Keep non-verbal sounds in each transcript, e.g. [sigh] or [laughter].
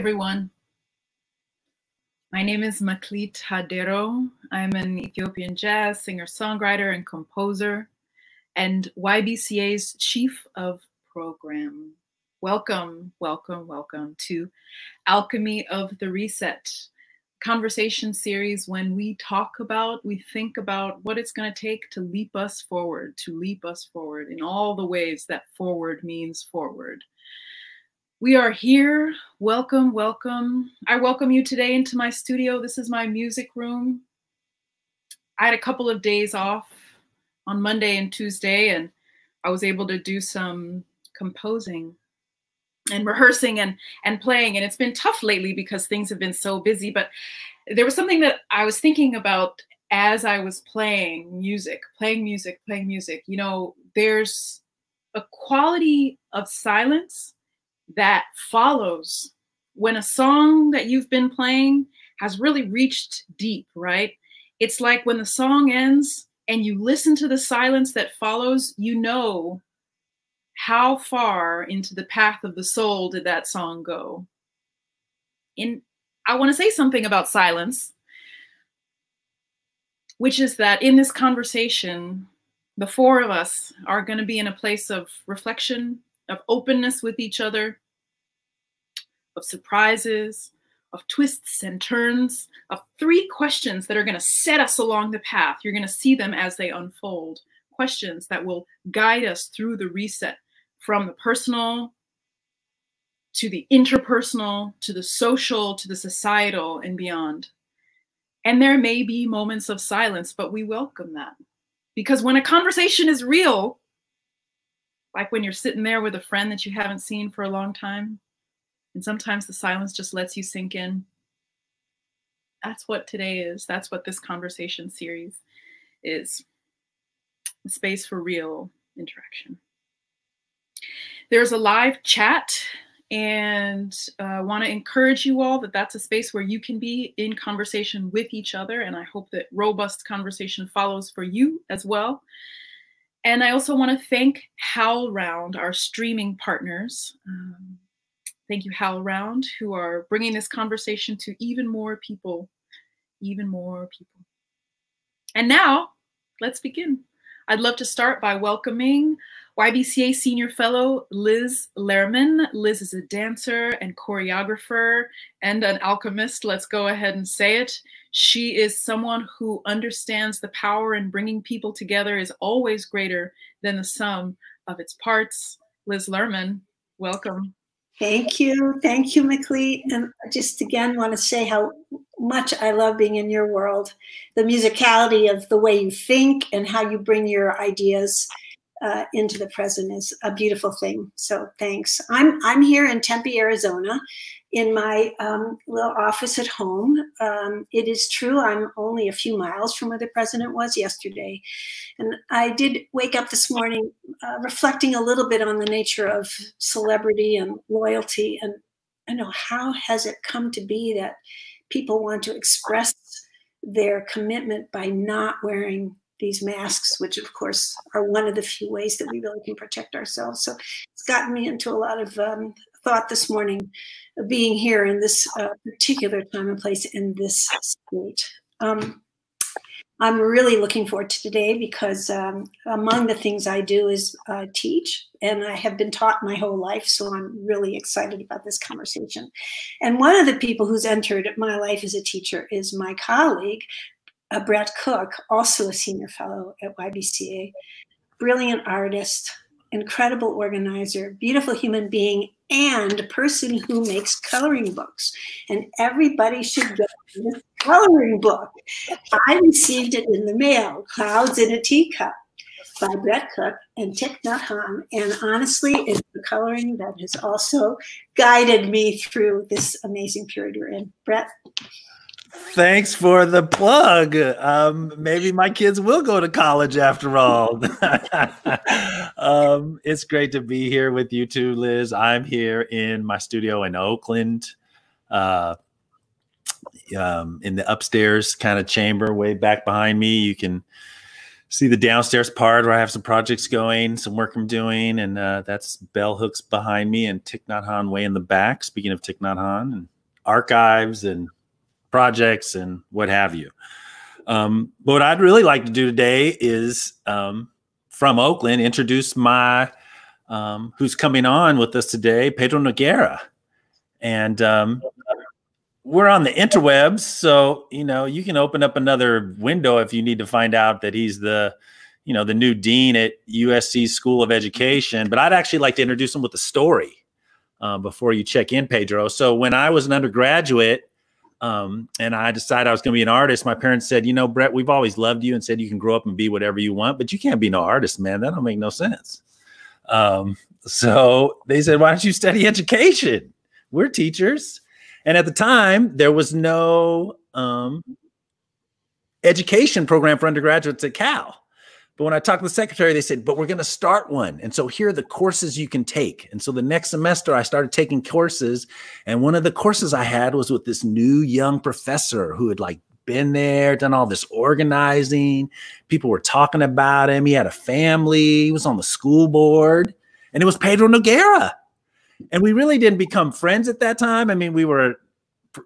Everyone. My name is Meklit Hadero. I'm an Ethiopian jazz singer, songwriter, and composer, and YBCA's chief of program. Welcome, welcome, welcome to Alchemy of the Reset conversation series when we talk about, we think about what it's going to take to leap us forward, to leap us forward in all the ways that forward means forward. We are here. Welcome, welcome. I welcome you today into my studio. This is my music room. I had a couple of days off on Monday and Tuesday, and I was able to do some composing and rehearsing and and playing and it's been tough lately because things have been so busy but there was something that I was thinking about as I was playing music playing music playing music you know there's a quality of silence that follows when a song that you've been playing has really reached deep, right? It's like when the song ends and you listen to the silence that follows, you know how far into the path of the soul did that song go. In I want to say something about silence, which is that in this conversation, the four of us are going to be in a place of reflection, of openness with each other, of surprises, of twists and turns, of three questions that are going to set us along the path. You're going to see them as they unfold. Questions that will guide us through the reset from the personal to the interpersonal to the social to the societal and beyond. And there may be moments of silence, but we welcome that. Because when a conversation is real, like when you're sitting there with a friend that you haven't seen for a long time, and sometimes the silence just lets you sink in. That's what today is. That's what this conversation series is a space for real interaction. There's a live chat and uh, want to encourage you all that that's a space where you can be in conversation with each other. And I hope that robust conversation follows for you as well. And I also want to thank HowlRound, our streaming partners. Um, Thank you, HowlRound, who are bringing this conversation to even more people, even more people. And now, let's begin. I'd love to start by welcoming YBCA Senior Fellow Liz Lerman. Liz is a dancer and choreographer and an alchemist. Let's go ahead and say it. She is someone who understands the power in bringing people together is always greater than the sum of its parts. Liz Lerman, welcome. Thank you. Thank you, Meklit. And I just again want to say how much I love being in your world. The musicality of the way you think and how you bring your ideas uh, into the present is a beautiful thing. So thanks. I'm I'm here in Tempe, Arizona, in my um, little office at home. Um, it is true, I'm only a few miles from where the president was yesterday. And I did wake up this morning uh, reflecting a little bit on the nature of celebrity and loyalty. And I know how has it come to be that people want to express their commitment by not wearing these masks, which of course are one of the few ways that we really can protect ourselves. So it's gotten me into a lot of um, thought this morning being here in this uh, particular time and place in this state. Um, I'm really looking forward to today because um, among the things I do is uh, teach, and I have been taught my whole life, so I'm really excited about this conversation. And one of the people who's entered my life as a teacher is my colleague, uh, Brett Cook, also a senior fellow at YBCA, brilliant artist, incredible organizer, beautiful human being, and person who makes coloring books. And everybody should get this coloring book. I received it in the mail, Clouds in a Teacup by Brett Cook and Thich Nhat Hanh. And honestly, it's the coloring that has also guided me through this amazing period we're in. Brett? Thanks for the plug. Um, maybe my kids will go to college after all. [laughs] um, it's great to be here with you too, Liz. I'm here in my studio in Oakland, uh, um, in the upstairs kind of chamber way back behind me. You can see the downstairs part where I have some projects going, some work I'm doing, and uh, that's bell hooks behind me and Thich Nhat Hanh way in the back. Speaking of Thich Nhat Hanh and archives and projects and what have you. Um, but what I'd really like to do today is um, from Oakland introduce my um, who's coming on with us today, Pedro Noguera, and um, we're on the interwebs, so you know you can open up another window if you need to find out that he's the you know the new dean at USC School of Education. But I'd actually like to introduce him with a story uh, before you check in, Pedro. So when I was an undergraduate um, and I decided I was going to be an artist, my parents said, you know, Brett, we've always loved you and said you can grow up and be whatever you want, but you can't be no artist, man. That don't make no sense. Um, so they said, why don't you study education? We're teachers. And at the time, there was no um, education program for undergraduates at Cal. But when I talked to the secretary, they said, but we're going to start one. And so here are the courses you can take. And so the next semester, I started taking courses. And one of the courses I had was with this new young professor who had like been there, done all this organizing. People were talking about him. He had a family, he was on the school board, and it was Pedro Noguera. And we really didn't become friends at that time. I mean, we were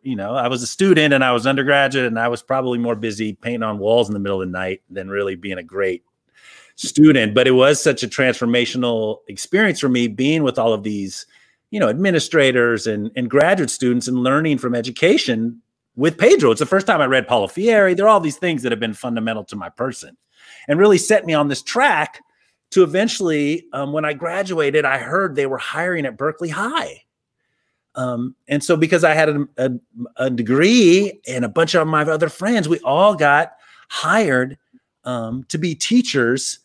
you know, I was a student and I was undergraduate and I was probably more busy painting on walls in the middle of the night than really being a great student, but it was such a transformational experience for me being with all of these, you know, administrators and, and graduate students and learning from education with Pedro. It's the first time I read Paulo Freire. There are all these things that have been fundamental to my person and really set me on this track to eventually, um, when I graduated, I heard they were hiring at Berkeley High. Um, and so because I had a, a, a, degree and a bunch of my other friends, we all got hired um, to be teachers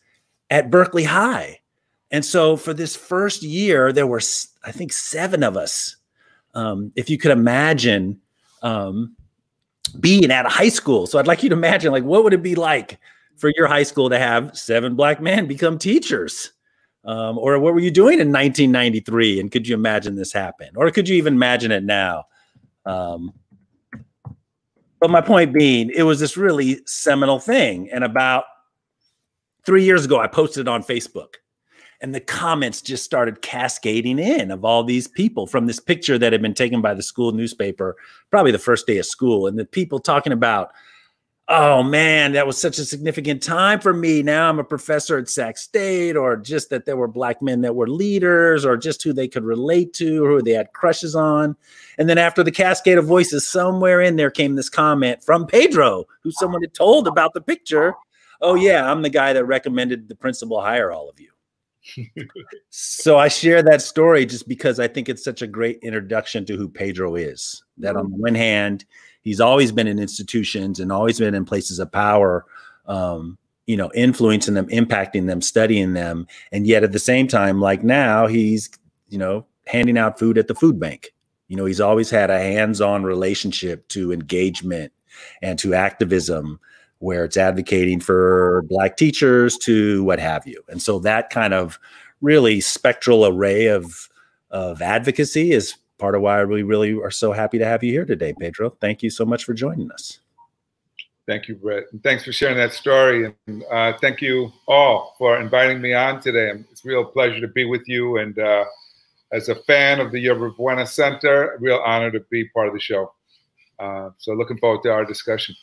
at Berkeley High. And so for this first year, there were, I think, seven of us. Um, if you could imagine um, being at a high school. So I'd like you to imagine, like, what would it be like for your high school to have seven black men become teachers? Um, or what were you doing in 1993? And could you imagine this happen? Or could you even imagine it now? Um, but my point being, it was this really seminal thing. And about Three years ago, I posted on Facebook, and the comments just started cascading in of all these people from this picture that had been taken by the school newspaper, probably the first day of school, and the people talking about, oh man, that was such a significant time for me. Now I'm a professor at Sac State, or just that there were black men that were leaders, or just who they could relate to, or who they had crushes on. And then after the cascade of voices, somewhere in there came this comment from Pedro, who someone had told about the picture oh yeah, I'm the guy that recommended the principal hire all of you. [laughs] so I share that story just because I think it's such a great introduction to who Pedro is. That on the one hand, he's always been in institutions and always been in places of power, um, you know, influencing them, impacting them, studying them, and yet at the same time, like now, he's you know handing out food at the food bank. You know, he's always had a hands-on relationship to engagement and to activism where it's advocating for black teachers to what have you. And so that kind of really spectral array of of advocacy is part of why we really are so happy to have you here today, Pedro. Thank you so much for joining us. Thank you, Brett. And thanks for sharing that story. And uh, thank you all for inviting me on today. It's a real pleasure to be with you. And uh, as a fan of the Yerba Buena Center, a real honor to be part of the show. Uh, so looking forward to our discussion.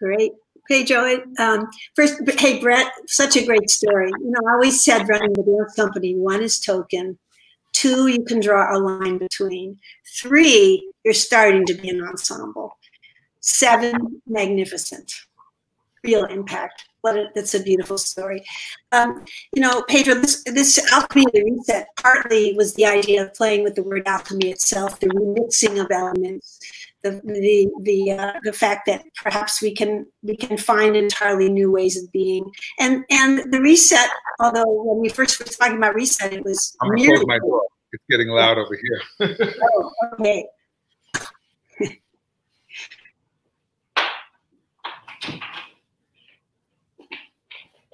Great. Hey, Joey. Um, first, hey, Brett, such a great story. You know, I always said running the dance company, one is token, two, you can draw a line between, three, you're starting to be an ensemble, seven, magnificent, real impact. What a, that's a beautiful story. Um, you know, Pedro, this, this alchemy reset partly was the idea of playing with the word alchemy itself, the remixing of elements, the the the, uh, the fact that perhaps we can we can find entirely new ways of being and and the reset although when we first were talking about reset it was I'm gonna close my door. it's getting loud over here [laughs] oh, okay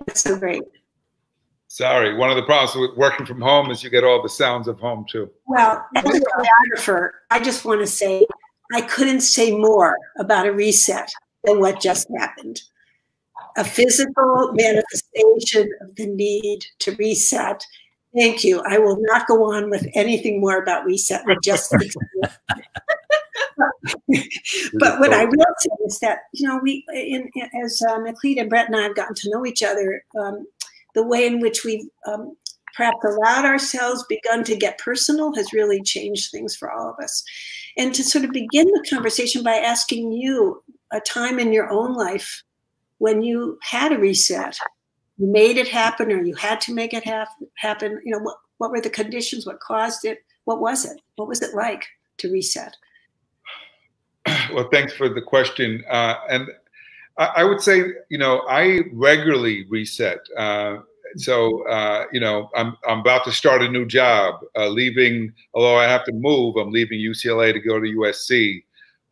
that's so great Sorry, one of the problems with working from home is you get all the sounds of home too. Well, as a choreographer, I just want to say I couldn't say more about a reset than what just happened. a physical manifestation of the need to reset. Thank you. I will not go on with anything more about reset. Just [laughs] but what I will say is that you know we, in, as uh, Meklit and Brett and I have gotten to know each other, um, the way in which we've um, perhaps allowed ourselves begun to get personal has really changed things for all of us. And to sort of begin the conversation by asking you a time in your own life when you had a reset, you made it happen, or you had to make it happen. You know what? What were the conditions? What caused it? What was it? What was it like to reset? [clears throat] well, thanks for the question. Uh, and I, I, would say, you know, I regularly reset. Uh, so, uh, you know, I'm, I'm about to start a new job, uh, leaving, although I have to move, I'm leaving UCLA to go to USC.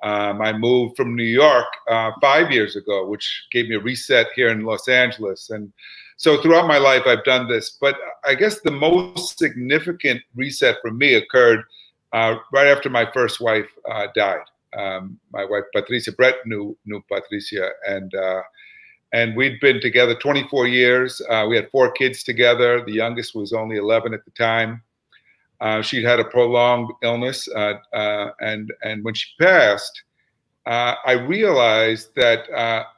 Um, I moved from New York uh, five years ago, which gave me a reset here in Los Angeles. And so throughout my life, I've done this. But I guess the most significant reset for me occurred uh, right after my first wife died um, my wife Patricia Brett knew knew Patricia, and uh, and we'd been together 24 years. Uh, we had four kids together. The youngest was only 11 at the time. Uh, she'd had a prolonged illness, uh, uh, and and when she passed, uh, I realized that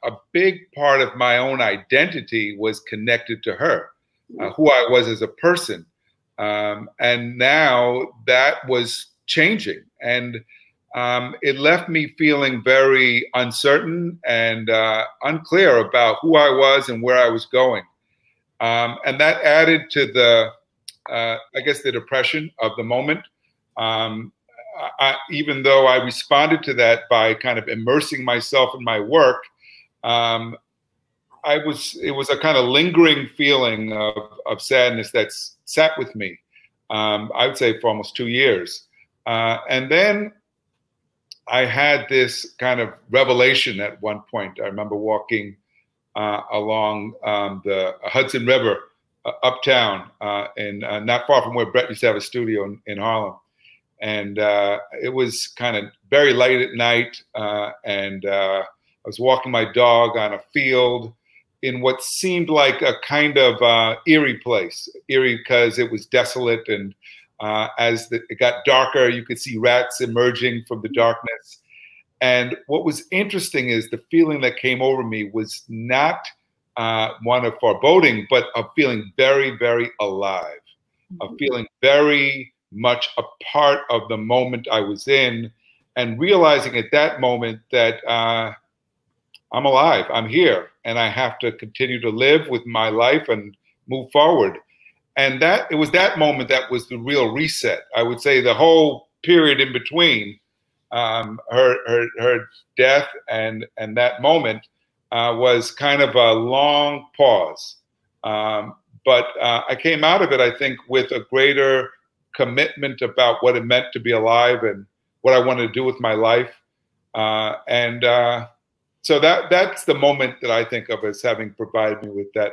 a big part of my own identity was connected to her, who I was as a person, um, and now that was changing and um, it left me feeling very uncertain and uh, unclear about who I was and where I was going. Um, and that added to the, uh, I guess, the depression of the moment. Um, I, even though I responded to that by kind of immersing myself in my work, um, I was it was a kind of lingering feeling of, of sadness that sat with me. Um, I would say for almost two years, uh, and then I had this kind of revelation at one point. I remember walking uh, along um, the Hudson River uh, uptown, uh, and uh, not far from where Brett used to have a studio in, in Harlem. And uh, it was kind of very late at night, uh, and I was walking my dog on a field in what seemed like a kind of eerie place, eerie because it was desolate and uh, as the, it got darker, you could see rats emerging from the darkness. And what was interesting is the feeling that came over me was not uh, one of foreboding, but of feeling very, very alive, of mm-hmm. feeling very much a part of the moment I was in, and realizing at that moment that uh, I'm alive, I'm here, and I have to continue to live with my life and move forward and that it was that moment that was the real reset. I would say the whole period in between um, her, her her death and and that moment uh, was kind of a long pause. Um, but uh, I came out of it, I think, with a greater commitment about what it meant to be alive and what I wanted to do with my life. Uh, and uh, so that that's the moment that I think of as having provided me with that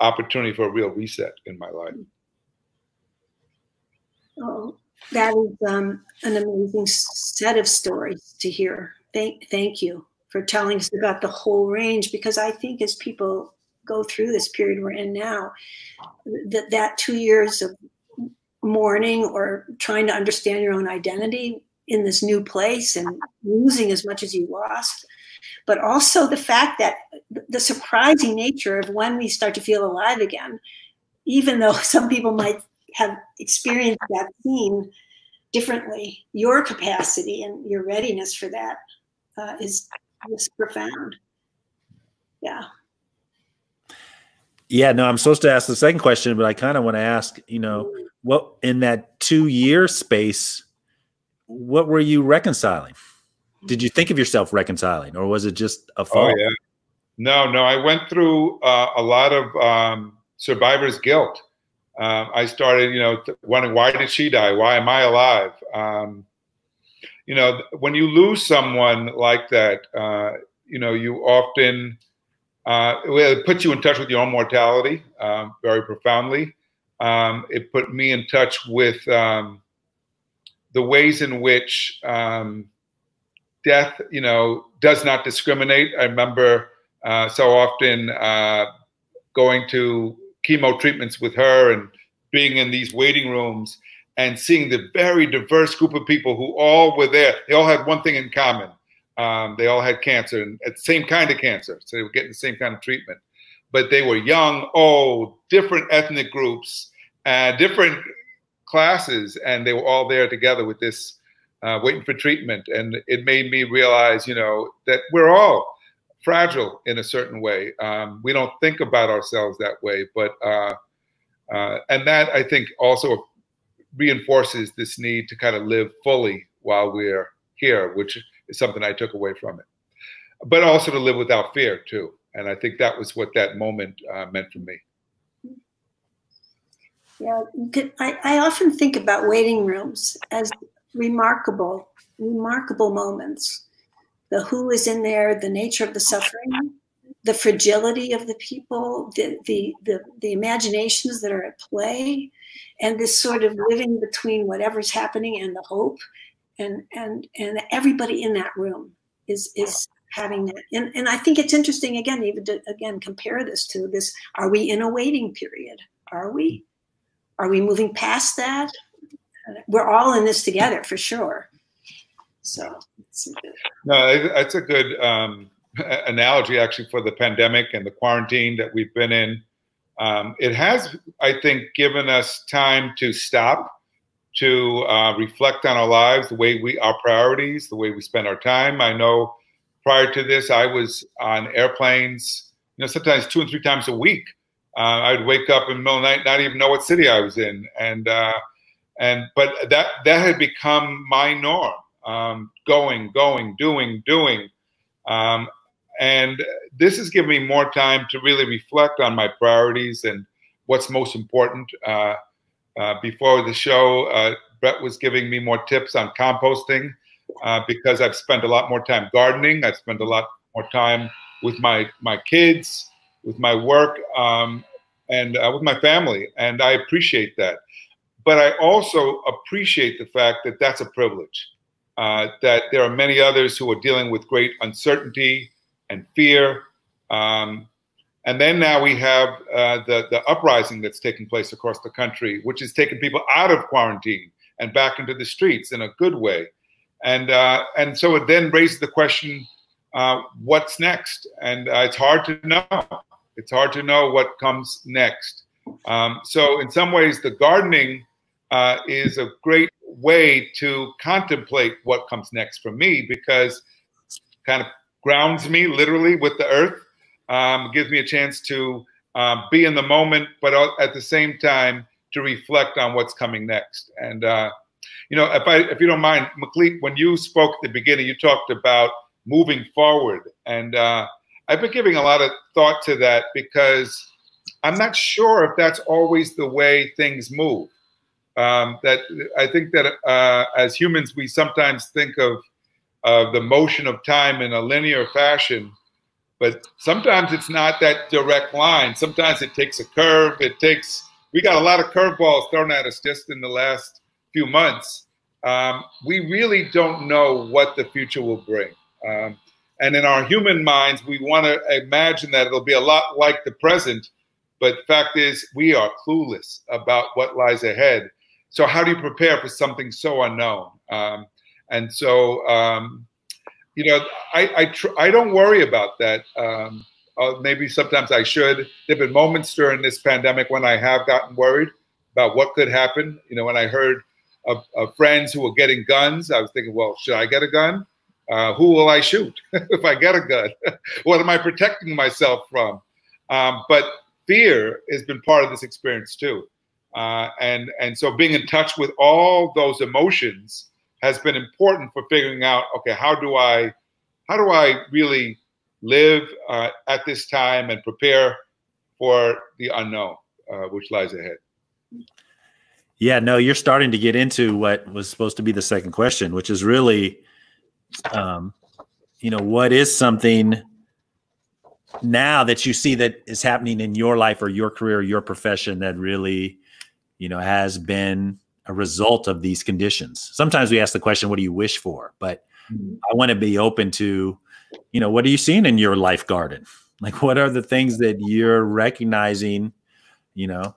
opportunity for a real reset in my life. Oh, that is um, an amazing set of stories to hear. Thank, thank you for telling us about the whole range because I think as people go through this period we're in now, that that two years of mourning or trying to understand your own identity in this new place and losing as much as you lost but also the fact that the surprising nature of when we start to feel alive again, even though [laughs] some people might have experienced that scene differently, your capacity and your readiness for that uh, is is profound. Yeah. Yeah, no, I'm supposed to ask the second question, but I kind of want to ask, you know, mm. what in that two year space, what were you reconciling? Did you think of yourself reconciling or was it just a fall? Oh, yeah. No, no. I went through uh, a lot of um, survivor's guilt. Um, I started, you know, wondering why did she die? Why am I alive? Um, you know, when you lose someone like that, uh, you know, you often uh, it puts you in touch with your own mortality um, very profoundly. Um, it put me in touch with um, the ways in which um, death, you know, does not discriminate. I remember uh, so often uh, going to chemo treatments with her and being in these waiting rooms and seeing the very diverse group of people who all were there. They all had one thing in common. Um, they all had cancer and the same kind of cancer. So they were getting the same kind of treatment. But they were young, old, different ethnic groups, uh, different classes, and they were all there together with this, uh, waiting for treatment. And it made me realize, you know, that we're all fragile in a certain way. Um, we don't think about ourselves that way, but uh, uh, and that I think also reinforces this need to kind of live fully while we're here, which is something I took away from it. But also to live without fear too, and I think that was what that moment uh, meant for me. Yeah, I, I often think about waiting rooms as remarkable, remarkable moments the who is in there, the nature of the suffering, the fragility of the people, the, the, the, the imaginations that are at play, and this sort of living between whatever's happening and the hope. And, and, and everybody in that room is, is having that. And, and I think it's interesting, again, even to, again, compare this to this, are we in a waiting period? Are we? Are we moving past that? We're all in this together for sure. So no, it's a good um, analogy actually for the pandemic and the quarantine that we've been in. Um, it has, I think, given us time to stop, to uh, reflect on our lives, the way we, our priorities, the way we spend our time. I know prior to this, I was on airplanes, you know, sometimes two and three times a week. Uh, I'd wake up in the middle of the night, not even know what city I was in, and uh, and but that that had become my norm um, going, going, doing, doing. Um, and this has given me more time to really reflect on my priorities and what's most important. Uh, uh, before the show, uh, Brett was giving me more tips on composting uh, because I've spent a lot more time gardening. I've spent a lot more time with my my kids, with my work, um, and uh, with my family, and I appreciate that. But I also appreciate the fact that that's a privilege uh, that there are many others who are dealing with great uncertainty and fear. Um, and then now we have uh, the, the uprising that's taking place across the country, which is taking people out of quarantine and back into the streets in a good way. And, uh, and so it then raises the question uh, what's next? And uh, it's hard to know. It's hard to know what comes next. Um, so, in some ways, the gardening uh, is a great way to contemplate what comes next for me because kind of grounds me literally with the earth, um, gives me a chance to um, be in the moment, but at the same time to reflect on what's coming next. And uh, you know, if I, if you don't mind, Meklit, when you spoke at the beginning, you talked about moving forward, and uh, I've been giving a lot of thought to that because I'm not sure if that's always the way things move. Um, that I think that uh, as humans, we sometimes think of uh, the motion of time in a linear fashion, but sometimes it's not that direct line. Sometimes it takes a curve. It takes, we got a lot of curveballs thrown at us just in the last few months. Um, we really don't know what the future will bring. Um, and in our human minds, we want to imagine that it'll be a lot like the present. But the fact is, we are clueless about what lies ahead. So how do you prepare for something so unknown? Um, and so, um, you know, I I, tr- I, don't worry about that. Um, uh, maybe sometimes I should. There've been moments during this pandemic when I have gotten worried about what could happen. You know, when I heard of, of friends who were getting guns, I was thinking, well, should I get a gun? Uh, who will I shoot [laughs] if I get a gun? [laughs] what am I protecting myself from? Um, but fear has been part of this experience too. Uh, and and so being in touch with all those emotions has been important for figuring out okay how do I how do I really live uh, at this time and prepare for the unknown uh, which lies ahead. Yeah, no, you're starting to get into what was supposed to be the second question, which is really, um, you know, what is something now that you see that is happening in your life or your career, or your profession that really you know, has been a result of these conditions. Sometimes we ask the question, what do you wish for? But mm-hmm. I want to be open to, you know, what are you seeing in your life garden? Like, what are the things that you're recognizing, you know,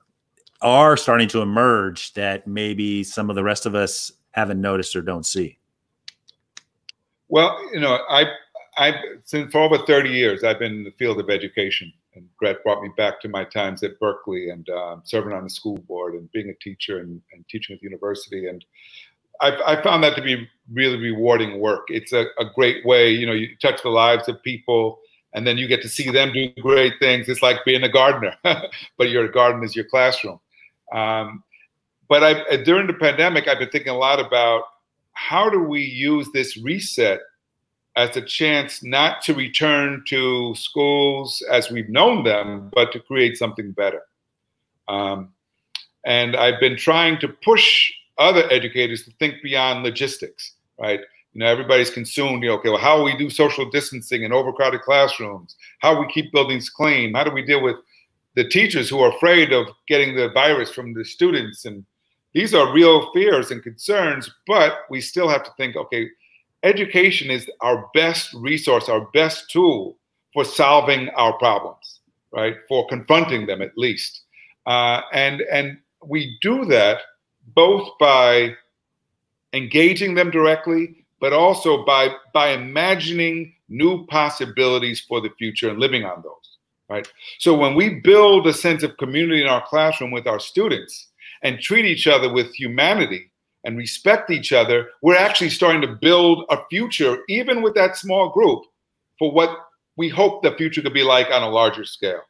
are starting to emerge that maybe some of the rest of us haven't noticed or don't see? Well, you know, I, I've since for over 30 years, I've been in the field of education, and Brett brought me back to my times at Berkeley and uh, serving on the school board and being a teacher and, and teaching at the university. And I've, I found that to be really rewarding work. It's a, a great way, you know, you touch the lives of people and then you get to see them do great things. It's like being a gardener, [laughs] but your garden is your classroom. Um, but I, during the pandemic, I've been thinking a lot about how do we use this reset as a chance not to return to schools as we've known them, but to create something better. Um, and I've been trying to push other educators to think beyond logistics, right? You know, everybody's consumed, you know, okay, well, how we do social distancing in overcrowded classrooms? How we keep buildings clean? How do we deal with the teachers who are afraid of getting the virus from the students? And these are real fears and concerns, but we still have to think, okay, education is our best resource, our best tool for solving our problems, right? For confronting them at least. Uh, and, and we do that both by engaging them directly but also by by imagining new possibilities for the future and living on those right so when we build a sense of community in our classroom with our students and treat each other with humanity and respect each other we're actually starting to build a future even with that small group for what we hope the future could be like on a larger scale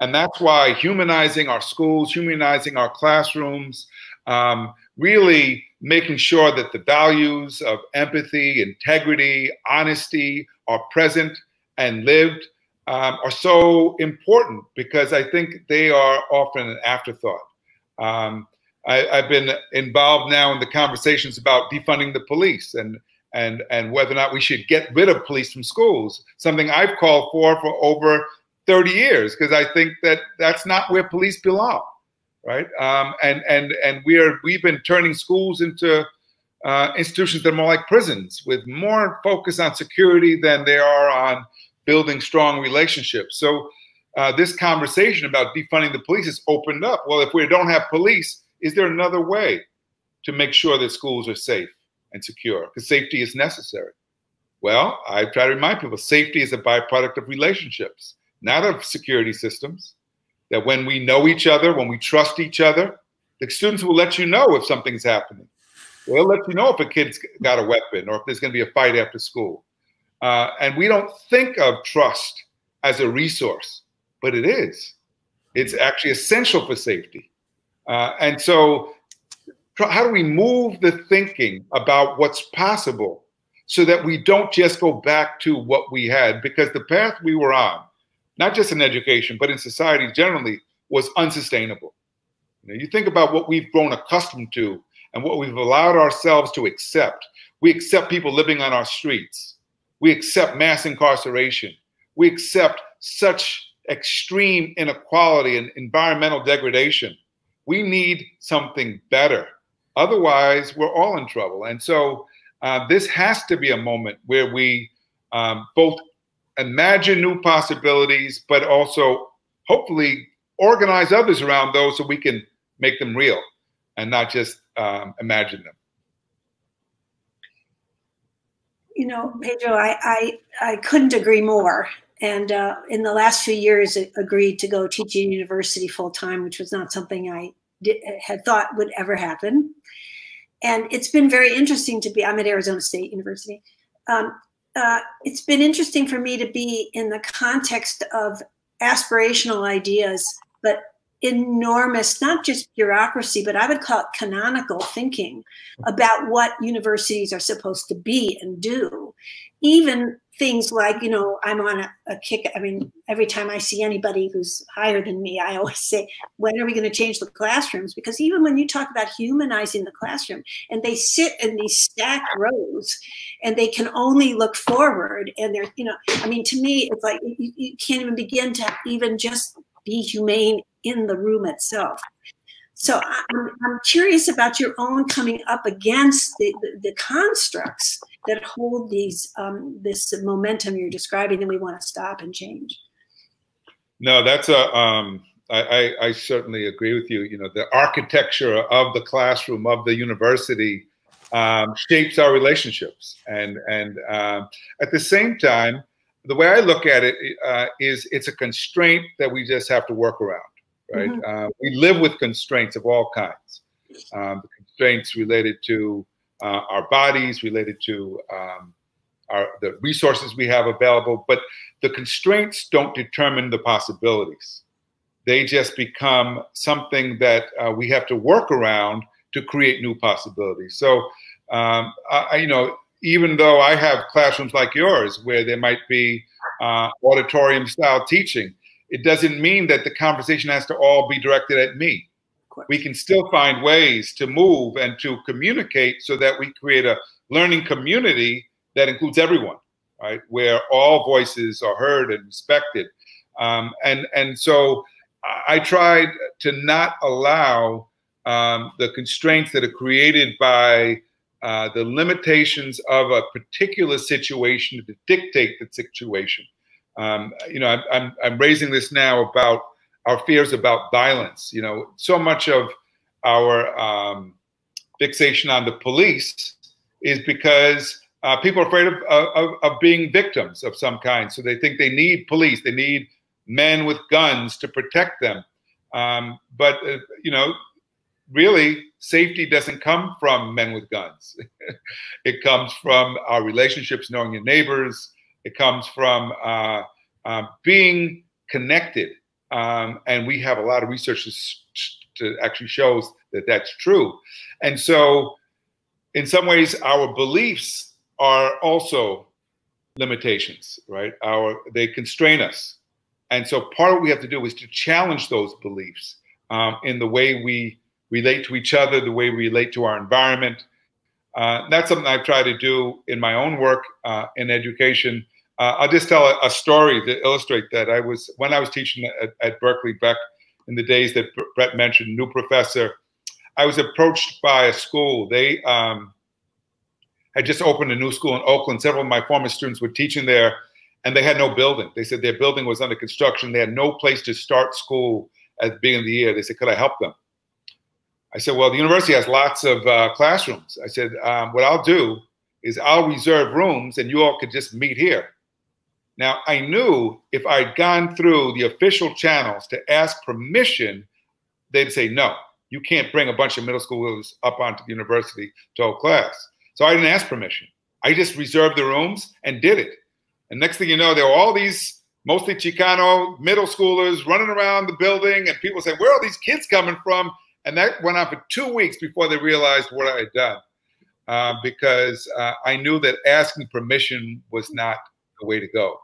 and that's why humanizing our schools humanizing our classrooms um, really making sure that the values of empathy, integrity, honesty are present and lived um, are so important because I think they are often an afterthought. Um, I, have been involved now in the conversations about defunding the police and and and whether or not we should get rid of police from schools. Something I've called for for over 30 years because I think that that's not where police belong right? Um, and and and we are we've been turning schools into uh, institutions that are more like prisons, with more focus on security than they are on building strong relationships. So uh, this conversation about defunding the police has opened up. Well, if we don't have police, is there another way to make sure that schools are safe and secure? Because safety is necessary. Well, I try to remind people safety is a byproduct of relationships, not of security systems that when we know each other, when we trust each other, the students will let you know if something's happening. They'll let you know if a kid's got a weapon or if there's going to be a fight after school. Uh, and we don't think of trust as a resource, but it is. It's actually essential for safety. Uh, and so, how do we move the thinking about what's possible so that we don't just go back to what we had? Because the path we were on not just in education, but in society generally, was unsustainable. You, know, you think about what we've grown accustomed to and what we've allowed ourselves to accept. We accept people living on our streets. We accept mass incarceration. We accept such extreme inequality and environmental degradation. We need something better. Otherwise, we're all in trouble. And so, uh, this has to be a moment where we um, both imagine new possibilities, but also hopefully organize others around those so we can make them real and not just um, imagine them. You know, Pedro, I, I, I couldn't agree more. And uh, in the last few years, agreed to go teach at university full time, which was not something I did, had thought would ever happen. And it's been very interesting to be. I'm at Arizona State University. Um, uh, it's been interesting for me to be in the context of aspirational ideas, but enormous, not just bureaucracy, but I would call it canonical thinking about what universities are supposed to be and do. Even things like, you know, I'm on a, a, kick. I mean, every time I see anybody who's higher than me, I always say, when are we going to change the classrooms? Because even when you talk about humanizing the classroom and they sit in these stacked rows and they can only look forward and they're, you know, I mean, to me, it's like you, you can't even begin to even just be humane in the room itself. So I'm, I'm curious about your own coming up against the, the, the constructs that hold these um, this momentum you're describing that we want to stop and change. No, that's a. Um, I, I, I certainly agree with you. You know, the architecture of the classroom of the university um, shapes our relationships, and and um, at the same time, the way I look at it uh, is it's a constraint that we just have to work around. Right? Mm-hmm. Uh, we live with constraints of all kinds. Um, constraints related to uh, our bodies, related to um, our, the resources we have available, but the constraints don't determine the possibilities. They just become something that uh, we have to work around to create new possibilities. So, um, I, you know, even though I have classrooms like yours where there might be uh, auditorium style teaching, it doesn't mean that the conversation has to all be directed at me. We can still find ways to move and to communicate so that we create a learning community that includes everyone, right? Where all voices are heard and respected. Um, and, and so I tried to not allow um, the constraints that are created by uh, the limitations of a particular situation to dictate the situation. Um, you know, I'm, I'm, I'm, raising this now about our fears about violence. You know, so much of our um, fixation on the police is because uh, people are afraid of, of, of being victims of some kind. So they think they need police, they need men with guns to protect them. Um, but, uh, you know, really, safety doesn't come from men with guns. [laughs] it comes from our relationships, knowing your neighbors. It comes from uh, uh, being connected. Um, and we have a lot of research to actually shows that that's true. And so, in some ways, our beliefs are also limitations, right? Our they constrain us, and so part of what we have to do is to challenge those beliefs um, in the way we relate to each other, the way we relate to our environment. Uh, that's something I've tried to do in my own work uh, in education. Uh, I'll just tell a, a, story to illustrate that. I was when I was teaching at, at Berkeley Beck in the days that Brett mentioned, new professor. I was approached by a school. They um, had just opened a new school in Oakland. Several of my former students were teaching there, and they had no building. They said their building was under construction. They had no place to start school at the beginning of the year. They said, "Could I help them?" I said, "Well, the university has lots of uh, classrooms." I said, um, "What I'll do is I'll reserve rooms, and you all could just meet here." Now, I knew if I'd gone through the official channels to ask permission, they'd say, "No, you can't bring a bunch of middle schoolers up onto the university to hold class." So I didn't ask permission. I just reserved the rooms and did it. And next thing you know, there were all these mostly Chicano middle schoolers running around the building, and people say, Where are these kids coming from? And that went on for two weeks before they realized what I had done. Uh, because uh, I knew that asking permission was not the way to go.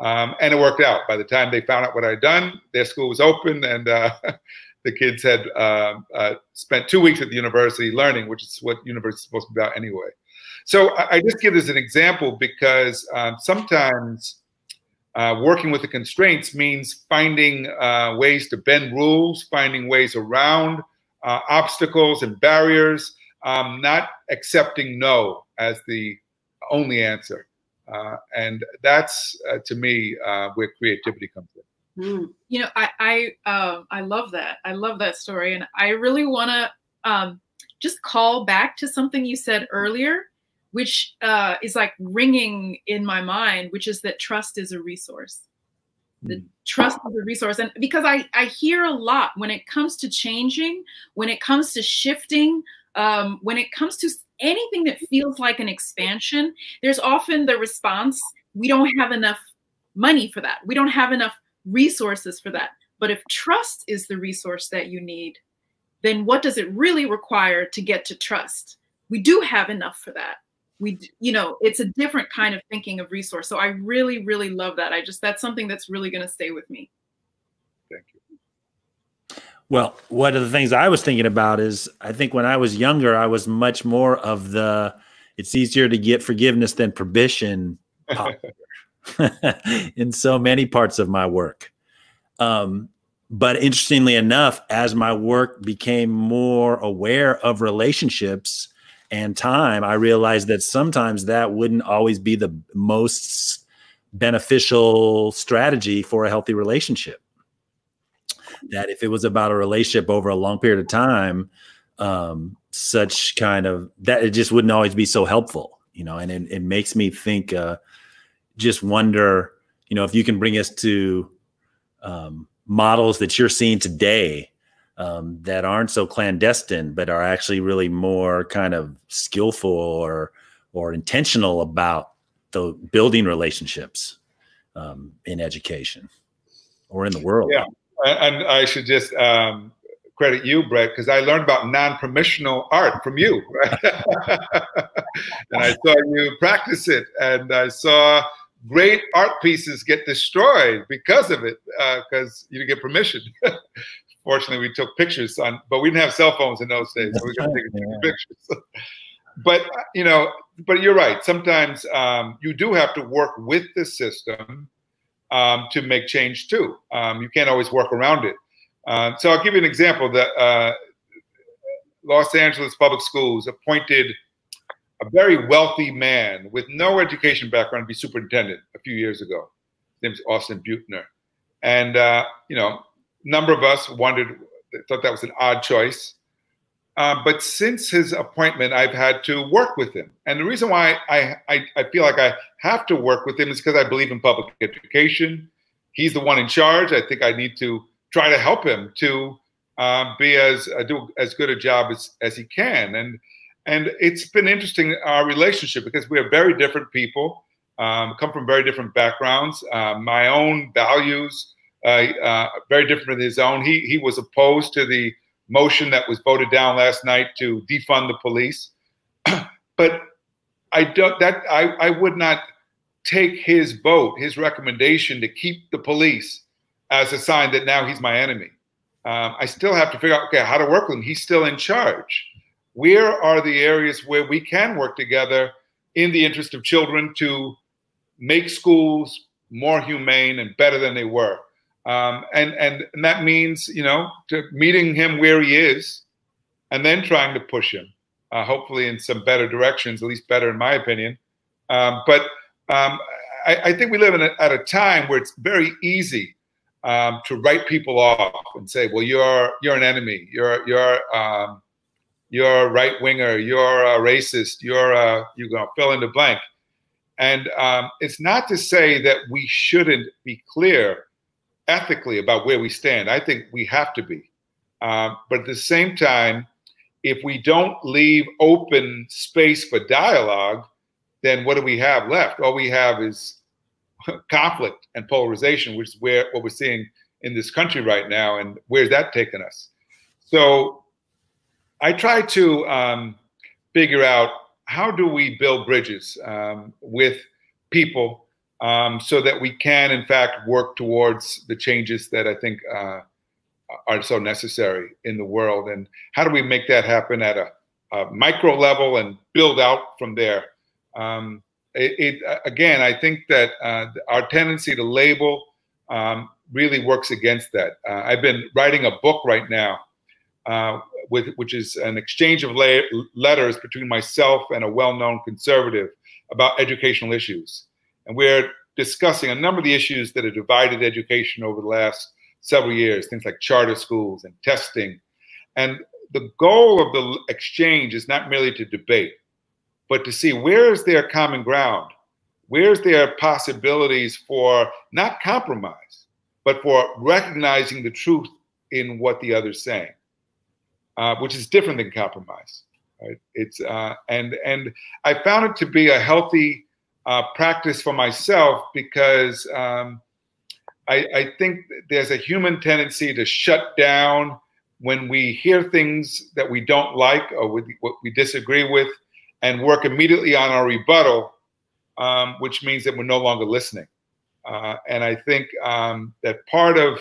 Um, and it worked out. By the time they found out what I'd done, their school was open, and uh, [laughs] the kids had um, uh, spent two weeks at the university learning, which is what university is supposed to be about anyway. So I, I just give this an example because um, sometimes uh, working with the constraints means finding uh, ways to bend rules, finding ways around uh, obstacles and barriers, um, not accepting no as the only answer. Uh, and that's, uh, to me, where creativity comes in. Mm. You know, I I uh, I love that. I love that story, and I really want to um, just call back to something you said earlier, which uh, is like ringing in my mind, which is that trust is a resource. The mm. trust is a resource, and because I I hear a lot when it comes to changing, when it comes to shifting, um, when it comes to anything that feels like an expansion, there's often the response we don't have enough money for that. We don't have enough resources for that. But if trust is the resource that you need, then what does it really require to get to trust? We do have enough for that. We, you know, it's a different kind of thinking of resource. So I really, really love that. I just, that's something that's really going to stay with me. Well, one of the things I was thinking about is I think when I was younger, I was much more of the, it's easier to get forgiveness than permission [laughs] in so many parts of my work. Um, but interestingly enough, as my work became more aware of relationships and time, I realized that sometimes that wouldn't always be the most beneficial strategy for a healthy relationship. That if it was about a relationship over a long period of time, um, such kind of that it just wouldn't always be so helpful, you know. And it, it makes me think, uh, just wonder, you know, if you can bring us to um, models that you're seeing today um, that aren't so clandestine, but are actually really more kind of skillful or or intentional about the building relationships um, in education or in the world. Yeah, and I should just um, credit you, Brett, because I learned about non-permissional art from you, right? [laughs] and I saw you practice it, and I saw great art pieces get destroyed because of it, because uh, you didn't get permission. [laughs] Fortunately, we took pictures on, but we didn't have cell phones in those days, so we could take yeah. pictures. [laughs] but you know, but you're right. Sometimes um, you do have to work with the system um, to make change too. Um, you can't always work around it. Um, so I'll give you an example. The uh, Los Angeles Public Schools appointed a very wealthy man with no education background to be superintendent a few years ago. His name's Austin Beutner. And, uh, you know, a number of us wondered, thought that was an odd choice. Uh, but since his appointment, I've had to work with him. And the reason why I, I, I feel like I have to work with him is because I believe in public education. He's the one in charge. I think I need to try to help him to um, be as uh, do as good a job as, as he can. And and it's been interesting our relationship because we are very different people, um, come from very different backgrounds. Uh, my own values uh, uh, very different than his own. He he was opposed to the motion that was voted down last night to defund the police, [clears throat] but I don't that I I would not take his vote, his recommendation to keep the police as a sign that now he's my enemy. Um, I still have to figure out okay how to work with him. He's still in charge where are the areas where we can work together in the interest of children to make schools more humane and better than they were um, and, and and that means you know to meeting him where he is and then trying to push him uh, hopefully in some better directions at least better in my opinion. Um, but um, I, I, think we live a, at a time where it's very easy um, to write people off and say well you're you're an enemy. You're you're um, you're a right winger, you're a racist, you're a, you're to fill in the blank. And um, it's not to say that we shouldn't be clear ethically about where we stand. I think we have to be. Um, but at the same time, if we don't leave open space for dialogue, then what do we have left? All we have is [laughs] conflict and polarization, which is where what we're seeing in this country right now. And where's that taken us? So I try to um, figure out how do we build bridges um, with people um, so that we can, in fact, work towards the changes that I think uh, are so necessary in the world, and how do we make that happen at a, a micro level and build out from there. Um, it, it, again, I think that uh, our tendency to label um, really works against that. Uh, I've been writing a book right now uh, with, which is an exchange of la- letters between myself and a well-known conservative about educational issues. And we're discussing a number of the issues that have divided education over the last several years, things like charter schools and testing. And the goal of the exchange is not merely to debate, but to see where is there common ground? Where's there possibilities for not compromise, but for recognizing the truth in what the other's saying? uh, which is different than compromise. Right? It's uh, and and I found it to be a healthy uh, practice for myself because um, I, I think there's a human tendency to shut down when we hear things that we don't like or with, what we disagree with, and work immediately on our rebuttal, um, which means that we're no longer listening. Uh, and I think um, that part of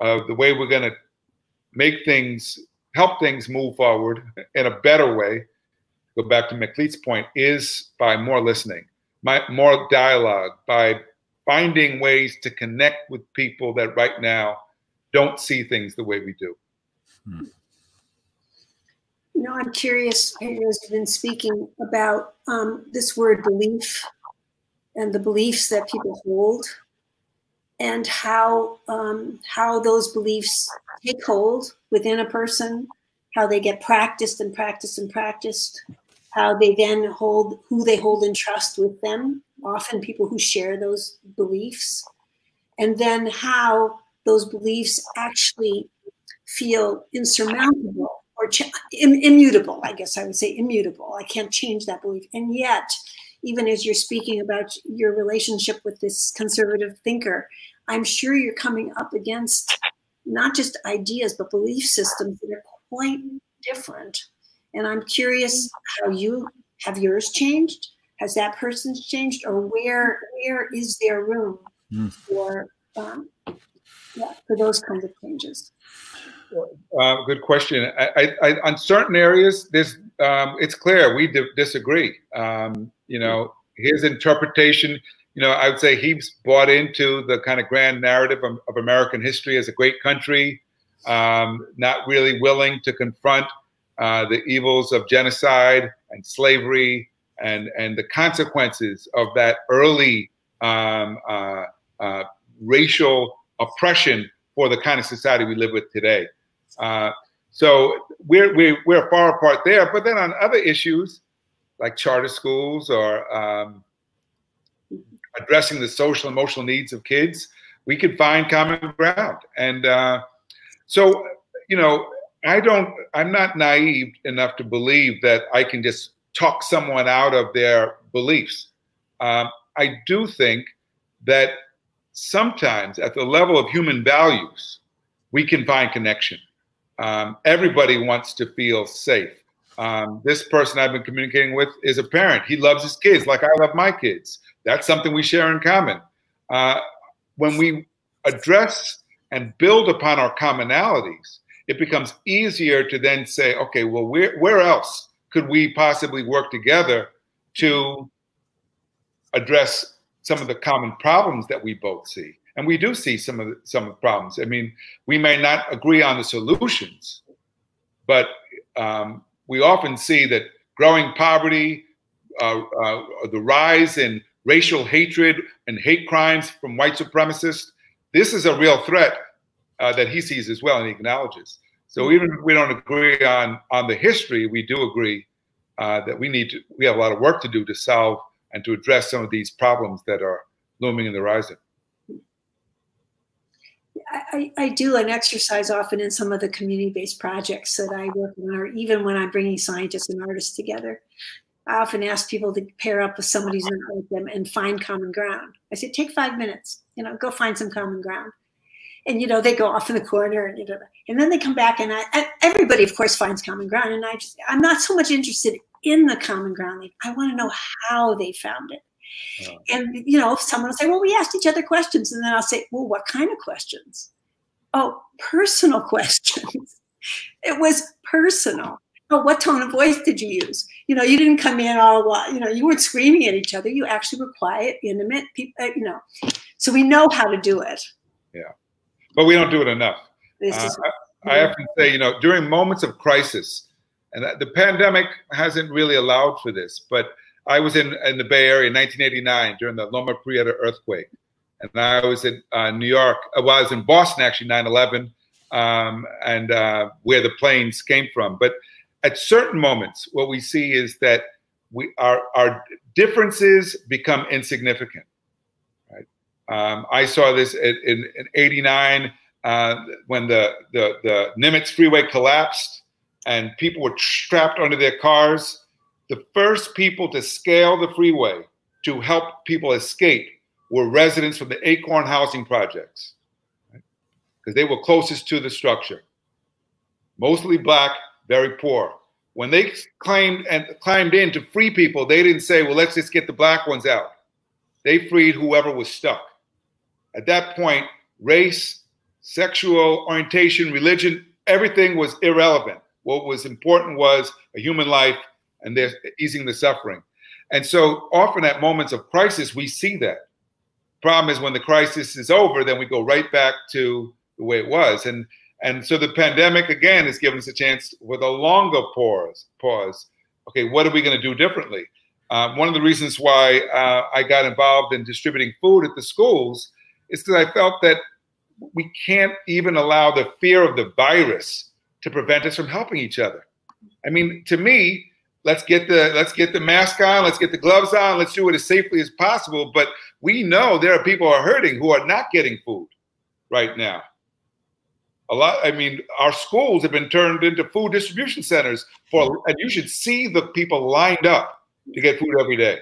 the way we're going to make things help things move forward in a better way, go back to Meklit's point, is by more listening, my, more dialogue, by finding ways to connect with people that right now don't see things the way we do. Hmm. You know, I'm curious, has been speaking about um, this word belief and the beliefs that people hold. and how um, how those beliefs take hold within a person, how they get practiced and practiced and practiced, how they then hold who they hold in trust with them, often people who share those beliefs, and then how those beliefs actually feel insurmountable or Im immutable. I guess I would say immutable. I can't change that belief, and yet even as you're speaking about your relationship with this conservative thinker, I'm sure you're coming up against not just ideas, but belief systems that are quite different. And I'm curious how you have yours changed? Has that person's changed? Or where where is there room mm. for um, yeah, for those kinds of changes? Uh, good question. I, I, I, on certain areas, this um, it's clear we disagree. Um, you know, his interpretation. You know, I would say he's bought into the kind of grand narrative of, of American history as a great country, um, not really willing to confront uh, the evils of genocide and slavery and and the consequences of that early um, uh, uh, racial oppression for the kind of society we live with today. Uh, so we're, we're, we're far apart there. But then on other issues, like charter schools or um, addressing the social emotional needs of kids, we could find common ground. And uh, so, you know, I don't, I'm not naive enough to believe that I can just talk someone out of their beliefs. Um, I do think that sometimes at the level of human values, we can find connection. Um, everybody wants to feel safe. Um, this person I've been communicating with is a parent. He loves his kids like I love my kids. That's something we share in common. Uh, when we address and build upon our commonalities, it becomes easier to then say, okay, well, where, where else could we possibly work together to address some of the common problems that we both see? and we do see some of the, some of the problems. I mean, we may not agree on the solutions, but um, we often see that growing poverty, uh, uh, the rise in racial hatred and hate crimes from white supremacists, this is a real threat uh, that he sees as well and he acknowledges. So even if we don't agree on on the history, we do agree uh, that we need to we have a lot of work to do to solve and to address some of these problems that are looming in the horizon. I, I do an exercise often in some of the community-based projects that I work on, or even when I'm bringing scientists and artists together. I often ask people to pair up with somebody who's not like them and find common ground. I say, take five minutes, you know, go find some common ground. And, you know, they go off in the corner and, you know, and then they come back and, I, and everybody, of course, finds common ground. And I just, I'm not so much interested in the common ground. I want to know how they found it. And you know, someone will say, "Well, we asked each other questions," and then I'll say, "Well, what kind of questions?" Oh, personal [laughs] questions. it was personal. Oh, what tone of voice did you use? You know, you didn't come in all, you know, you weren't screaming at each other. You actually were quiet, intimate, people, uh, you know. So we know how to do it. Yeah, but we don't do it enough. Uh, I, I often say, you know, during moments of crisis, and the pandemic hasn't really allowed for this, but I was in, in the Bay Area in 1989 during the Loma Prieta earthquake. And I was in uh, New York. Uh, well, I was in Boston, actually, 9 11, um, and uh, where the planes came from. But at certain moments, what we see is that we, our, our differences become insignificant. Um, I saw this in 89 uh, when the, the, the Nimitz freeway collapsed and people were strapped under their cars the first people to scale the freeway to help people escape were residents from the Acorn housing projects, because right? they were closest to the structure. Mostly black, very poor. When they claimed and climbed in to free people, they didn't say, well, let's just get the black ones out. They freed whoever was stuck. At that point, race, sexual orientation, religion, everything was irrelevant. What was important was a human life and they're easing the suffering. And so often at moments of crisis, we see that. Problem is when the crisis is over, then we go right back to the way it was. And and so the pandemic again has given us a chance with a longer pause. Pause. Okay, what are we going to do differently? Um, one of the reasons why uh, I got involved in distributing food at the schools is because I felt that we can't even allow the fear of the virus to prevent us from helping each other. I mean, to me, let's get the let's get the mask on, let's get the gloves on, let's do it as safely as possible. But we know there are people who are hurting who are not getting food right now. A lot, I mean, our schools have been turned into food distribution centers for, and you should see the people lined up to get food every day.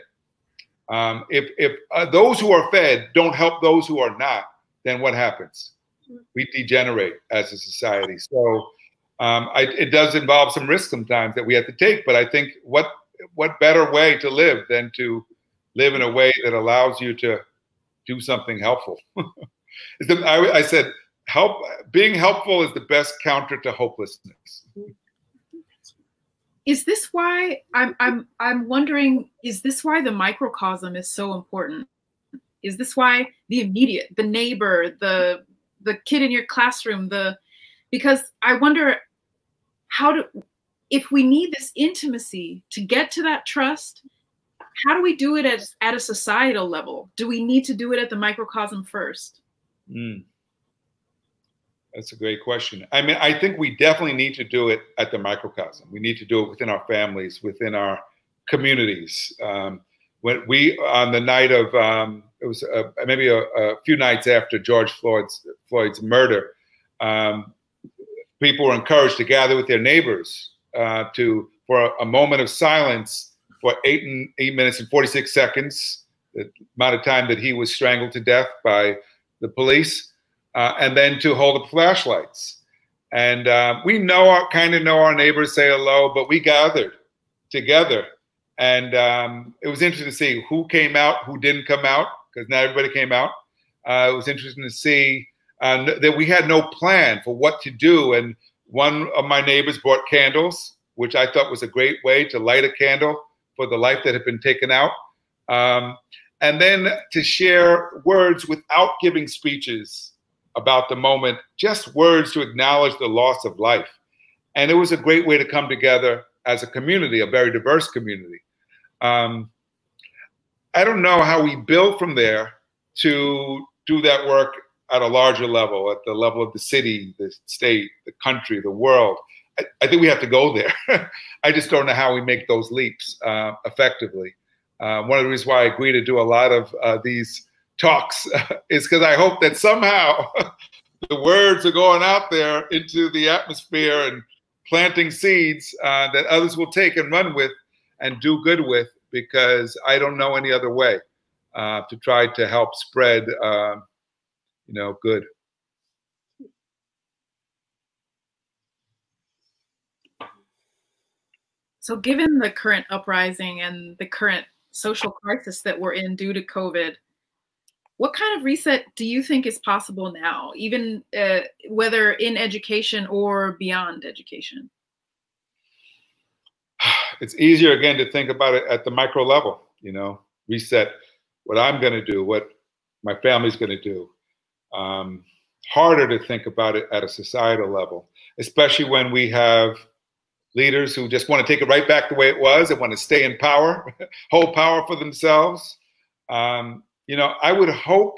Um, if if uh, those who are fed don't help those who are not, then what happens? We degenerate as a society. So um, I, it does involve some risk sometimes that we have to take. But I think what what better way to live than to live in a way that allows you to do something helpful? [laughs] I, I said help being helpful is the best counter to hopelessness is this why i'm i'm i'm wondering is this why the microcosm is so important? Is this why the immediate the neighbor the the kid in your classroom the because i wonder how do if we need this intimacy to get to that trust how do we do it at, at a societal level? Do we need to do it at the microcosm first? Mm. That's a great question. I mean, I think we definitely need to do it at the microcosm. We need to do it within our families, within our communities. Um, when we on the night of um, it was uh, maybe a, a, few nights after George Floyd's Floyd's murder, um, people were encouraged to gather with their neighbors uh, to for a, a, moment of silence for eight and eight minutes and forty six seconds, the amount of time that he was strangled to death by the police uh, and then to hold up flashlights. And uh, we know our kind of know our neighbors say hello, but we gathered together, and um, it was interesting to see who came out, who didn't come out, because not everybody came out. Uh, it was interesting to see uh, that we had no plan for what to do, and one of my neighbors brought candles, which I thought was a great way to light a candle for the life that had been taken out. Um, and then to share words without giving speeches about the moment, just words to acknowledge the loss of life. And it was a great way to come together as a community, a very diverse community. Um, I don't know how we build from there to do that work at a larger level, at the level of the city, the state, the country, the world. I, I think we have to go there. [laughs] I just don't know how we make those leaps uh, effectively. Uh, one of the reasons why I agree to do a lot of uh, these talks [laughs] is because I hope that somehow [laughs] the words are going out there into the atmosphere and planting seeds uh, that others will take and run with and do good with because I don't know any other way uh, to try to help spread, uh, you know, good. So, given the current uprising and the current social crisis that we're in due to COVID, what kind of reset do you think is possible now, even uh, whether in education or beyond education? [sighs] It's easier again to think about it at the micro level, you know, reset what I'm going to do, what my family's going to do. Um, harder to think about it at a societal level, especially when we have leaders who just want to take it right back the way it was and want to stay in power, [laughs] hold power for themselves. Um, you know, I would hope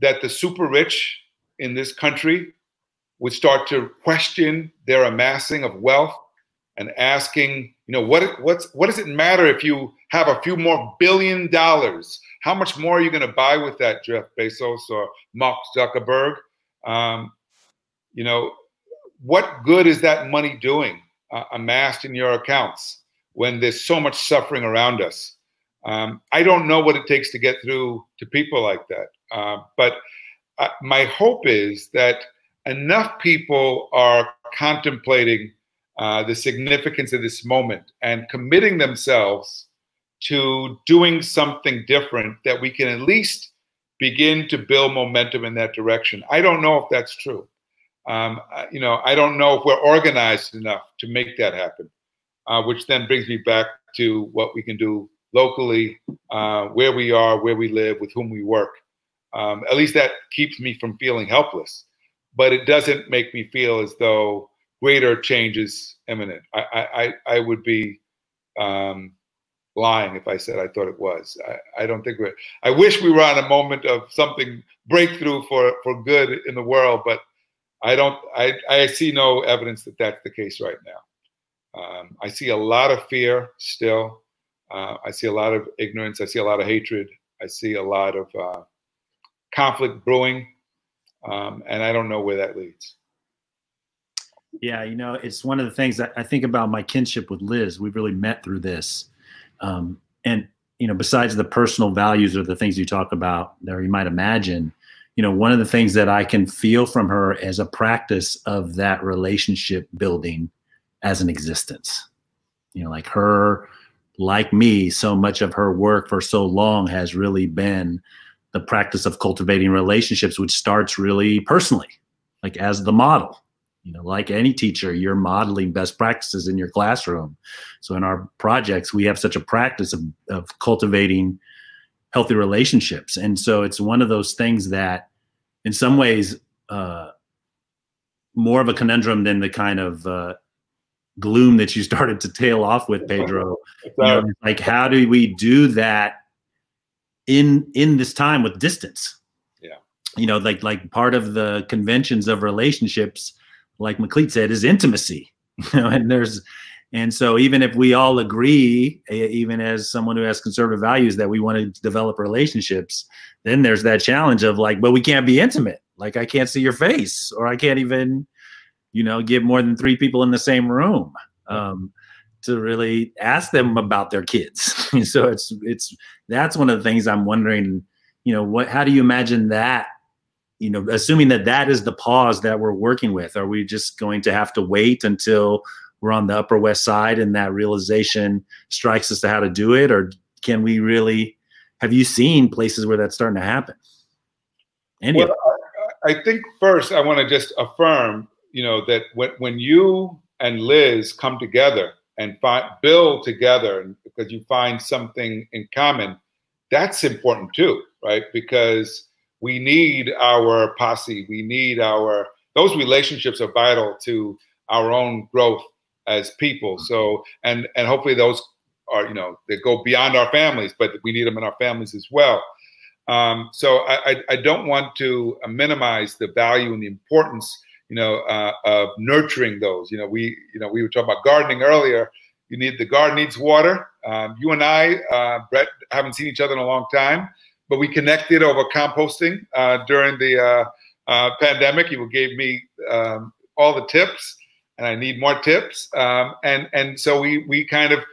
that the super rich in this country would start to question their amassing of wealth and asking, you know, what what's what does it matter if you have a few more billion dollars? How much more are you going to buy with that, Jeff Bezos or Mark Zuckerberg? Um, you know, what good is that money doing uh, amassed in your accounts when there's so much suffering around us? Um, I don't know what it takes to get through to people like that. Uh, but uh, my hope is that enough people are contemplating uh, the significance of this moment and committing themselves to doing something different that we can at least begin to build momentum in that direction. I don't know if that's true. Um, you know, I don't know if we're organized enough to make that happen, uh, which then brings me back to what we can do locally, uh, where we are, where we live, with whom we work. Um, at least that keeps me from feeling helpless. But it doesn't make me feel as though greater change is imminent. I, I, I would be um, lying if I said I thought it was. I, I don't think we're. I wish we were on a moment of something breakthrough for for good in the world, but I don't. I I see no evidence that that's the case right now. Um, I see a lot of fear still. Uh, I see a lot of ignorance. I see a lot of hatred. I see a lot of uh, conflict brewing, um, and I don't know where that leads. Yeah, you know, it's one of the things that I think about my kinship with Liz. We've really met through this, um, and you know, besides the personal values or the things you talk about, there you might imagine, you know, one of the things that I can feel from her as a practice of that relationship building as an existence. You know, like her like me, so much of her work for so long has really been the practice of cultivating relationships, which starts really personally, like as the model. You know, like any teacher, you're modeling best practices in your classroom. So in our projects, we have such a practice of, of cultivating healthy relationships. And so it's one of those things that, in some ways, uh, more of a conundrum than the kind of uh, gloom that you started to tail off with pedro. You know, like how do we do that in in this time with distance? Yeah. You know like like part of the conventions of relationships like Meklit said is intimacy [laughs] you know and there's and so even if we all agree even as someone who has conservative values that we want to develop relationships then there's that challenge of like but we can't be intimate. Like i can't see your face or i can't even you know, get more than three people in the same room um, to really ask them about their kids. [laughs] so it's it's that's one of the things I'm wondering. You know, what? How do you imagine that? You know, assuming that that is the pause that we're working with, are we just going to have to wait until we're on the Upper West Side and that realization strikes us to how to do it, or can we really? Have you seen places where that's starting to happen? Any well, I think first I want to just affirm you know that when, when you and Liz come together and find, build together because you find something in common, that's important too, right? Because we need our posse, we need our those relationships are vital to our own growth as people. So and and hopefully those are you know they go beyond our families, but we need them in our families as well. Um, so I, I, I don't want to minimize the value and the importance you know, uh, of nurturing those. You know, we, you know, we were talking about gardening earlier. You need the garden needs water. Um, you and I, uh, Brett, haven't seen each other in a long time, but we connected over composting uh, during the uh, uh, pandemic. You gave me um, all the tips, and I need more tips. Um, and and so we we kind of,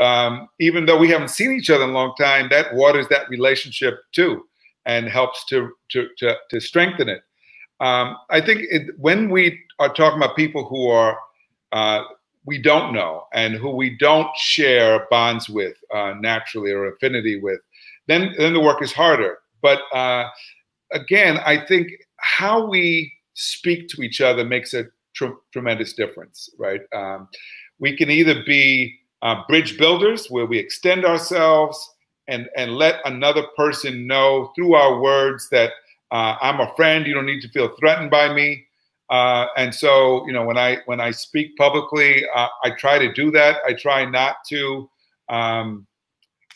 um, even though we haven't seen each other in a long time, that waters that relationship too, and helps to to to, to strengthen it. Um, I think it, when we are talking about people who are uh, we don't know and who we don't share bonds with uh, naturally or affinity with, then then the work is harder. But uh, again, I think how we speak to each other makes a tr- tremendous difference, right? Um, we can either be uh, bridge builders, where we extend ourselves and and let another person know through our words that uh, I'm a friend. You don't need to feel threatened by me. Uh, and so, you know, when I when I speak publicly, uh, I try to do that. I try not to um,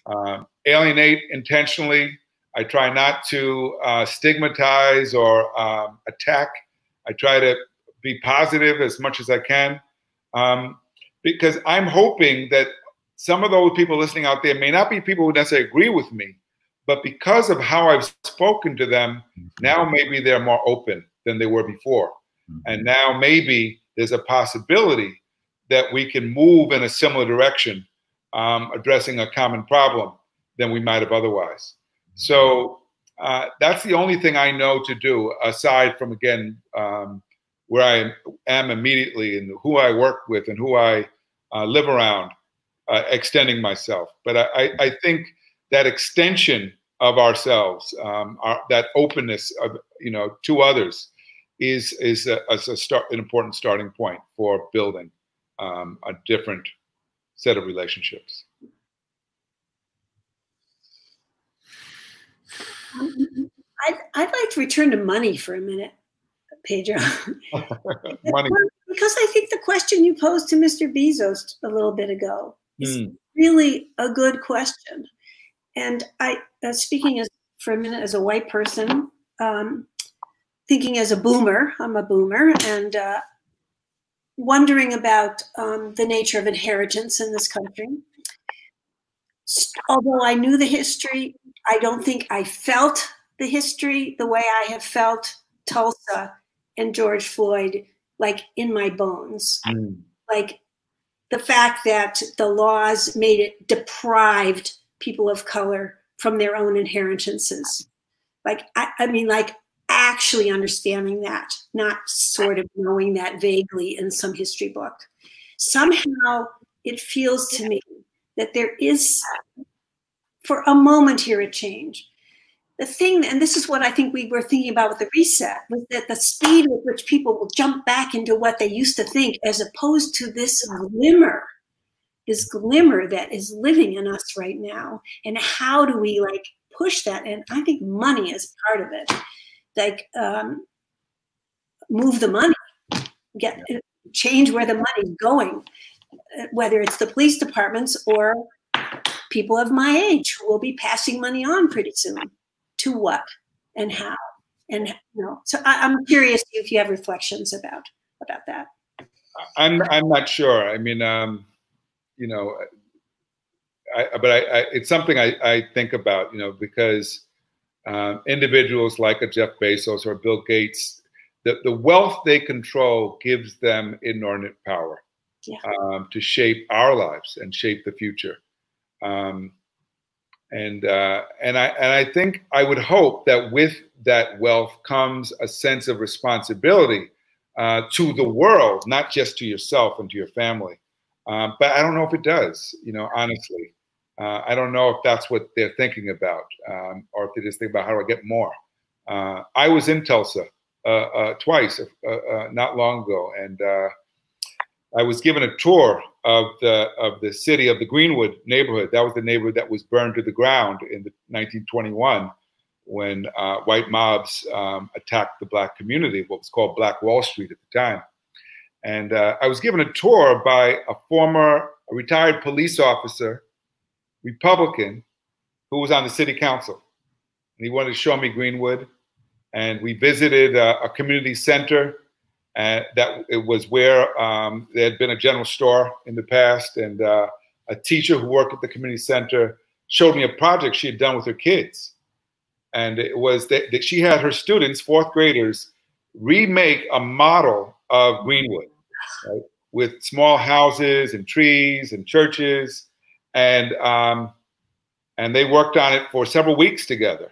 uh, alienate intentionally. I try not to uh, stigmatize or um, attack. I try to be positive as much as I can, um, because I'm hoping that some of those people listening out there may not be people who necessarily agree with me, but because of how I've spoken to them, mm-hmm. now maybe they're more open than they were before. Mm-hmm. And now maybe there's a possibility that we can move in a similar direction, um, addressing a common problem than we might have otherwise. So uh, that's the only thing I know to do, aside from, again, um, where I am immediately and who I work with and who I uh, live around, uh, extending myself. But I, I think that extension of ourselves, um, our, that openness of you know to others, is is a, a start, an important starting point for building um, a different set of relationships. I'd, I'd like to return to money for a minute, Pedro. [laughs] money. Because I think the question you posed to Mr. Bezos a little bit ago is, mm. really a good question. And I, uh, speaking as for a minute as a white person, um, thinking as a boomer, I'm a boomer, and uh, wondering about um, the nature of inheritance in this country. Although I knew the history, I don't think I felt the history the way I have felt Tulsa and George Floyd, like in my bones. Mm. Like the fact that the laws made it deprived people of color from their own inheritances. Like, I, I mean, like actually understanding that, not sort of knowing that vaguely in some history book. Somehow it feels to me that there is, for a moment here, a change. The thing, and this is what I think we were thinking about with the reset, was that the speed with which people will jump back into what they used to think, as opposed to this glimmer, this glimmer that is living in us right now. And how do we like push that? And I think money is part of it like um, move the money, get change where the money's going, whether it's the police departments or people of my age who will be passing money on pretty soon. To what and how and you know. So I, I'm curious if you have reflections about about that. I'm I'm not sure. I mean, um, you know, I, but I, I, it's something I, I think about, you know, because um, individuals like a Jeff Bezos or Bill Gates, the, the wealth they control gives them inordinate power yeah. um, to shape our lives and shape the future. Um, and uh, and I and I think I would hope that with that wealth comes a sense of responsibility uh, to the world, not just to yourself and to your family. Um, but I don't know if it does. You know, honestly. Uh, I don't know if that's what they're thinking about, um, or if they just think about how do I get more. Uh, I was in Tulsa uh, uh twice, uh, uh, not long ago, and I was given a tour of the of the city of the Greenwood neighborhood. That was the neighborhood that was burned to the ground in the 1921 when white mobs um, attacked the black community, what was called Black Wall Street at the time. And I was given a tour by a former a retired police officer Republican who was on the city council. And he wanted to show me Greenwood. And we visited a, a community center and that it was where um, there had been a general store in the past. And uh, a teacher who worked at the community center showed me a project she had done with her kids. And it was that, that she had her students, fourth graders, remake a model of Greenwood right, with small houses and trees and churches and um, and they worked on it for several weeks together.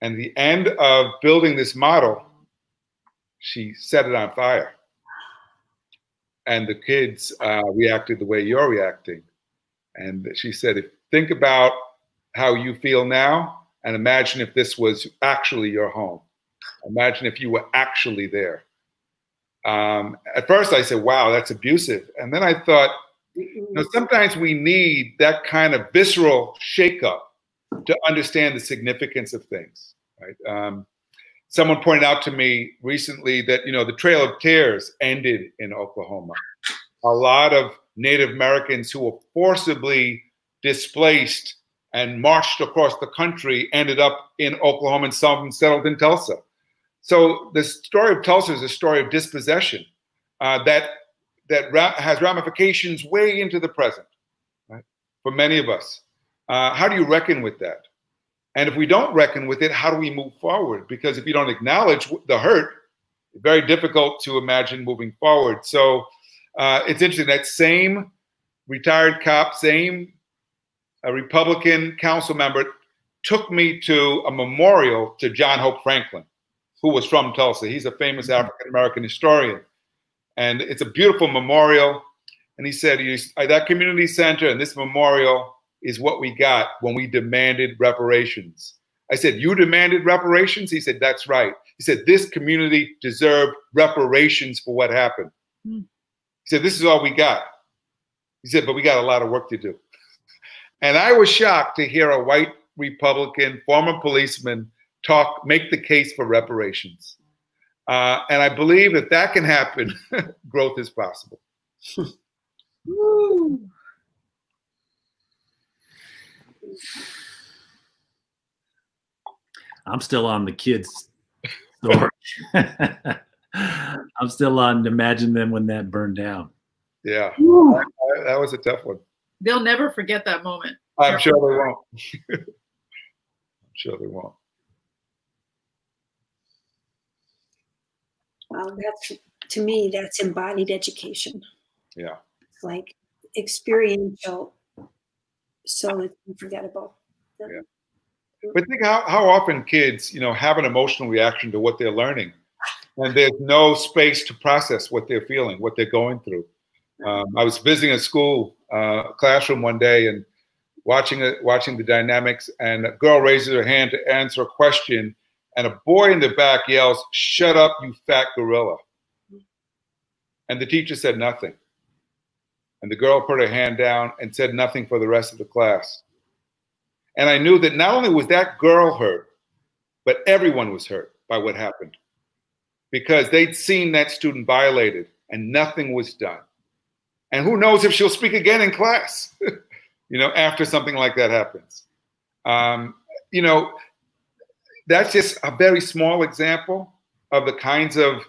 And the end of building this model, she set it on fire. And the kids uh, reacted the way you're reacting. And she said, if, think about how you feel now and imagine if this was actually your home. Imagine if you were actually there. Um, at first, I said, wow, that's abusive. And then I thought, you know, sometimes we need that kind of visceral shakeup to understand the significance of things. Right? Um, someone pointed out to me recently that you know the Trail of Tears ended in Oklahoma. A lot of Native Americans who were forcibly displaced and marched across the country ended up in Oklahoma and some settled in Tulsa. So the story of Tulsa is a story of dispossession uh, that that ra has ramifications way into the present right? for many of us. Uh, how do you reckon with that? And if we don't reckon with it, how do we move forward? Because if you don't acknowledge the hurt, it's very difficult to imagine moving forward. So uh, it's interesting that same retired cop, same a Republican council member took me to a memorial to John Hope Franklin, who was from Tulsa. He's a famous mm-hmm. African American historian and it's a beautiful memorial. And he said, that community center and this memorial is what we got when we demanded reparations. I said, you demanded reparations? He said, that's right. He said, this community deserved reparations for what happened. Mm. He said, this is all we got. He said, but we got a lot of work to do. [laughs] And I was shocked to hear a white Republican, former policeman, talk, make the case for reparations. Uh, and I believe if that can happen, [laughs] growth is possible. [laughs] I'm still on the kids story. [laughs] I'm still on imagine them when that burned down. Yeah, that, that was a tough one. They'll never forget that moment. I'm sure they won't. I'm sure they won't. That's to me, that's embodied education. Yeah. It's like experiential, so it's unforgettable. Yeah. But think how, how often kids, you know, have an emotional reaction to what they're learning, and there's no space to process what they're feeling, what they're going through. Um, I was visiting a school uh, classroom one day and watching it, watching the dynamics, and a girl raises her hand to answer a question, and a boy in the back yells, "Shut up, you fat gorilla!" And the teacher said nothing. And the girl put her hand down and said nothing for the rest of the class. And I knew that not only was that girl hurt, but everyone was hurt by what happened because they'd seen that student violated and nothing was done. And who knows if she'll speak again in class, [laughs] you know, after something like that happens. Um, you know, that's just a very small example of the kinds of,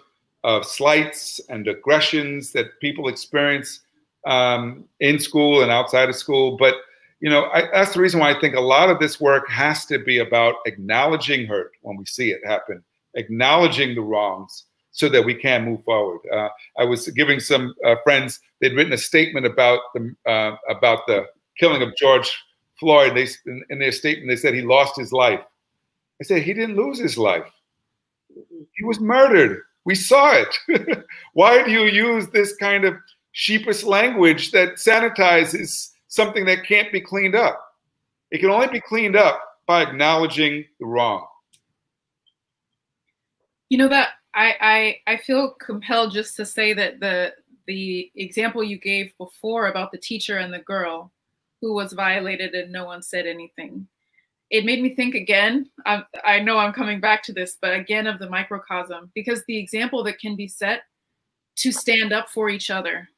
of slights and aggressions that people experience um, in school and outside of school. But you know, I, that's the reason why I think a lot of this work has to be about acknowledging hurt when we see it happen, acknowledging the wrongs, so that we can move forward. Uh, I was giving some uh, friends; they'd written a statement about the uh, about the killing of George Floyd. They in, in their statement they said he lost his life. I said he didn't lose his life; mm-hmm. he was murdered. We saw it. [laughs] why do you use this kind of sheepish language that sanitizes? something that can't be cleaned up. It can only be cleaned up by acknowledging the wrong. You know that I, I I feel compelled just to say that the the example you gave before about the teacher and the girl who was violated and no one said anything. It made me think again. I, I know I'm coming back to this, but again of the microcosm because the example that can be set to stand up for each other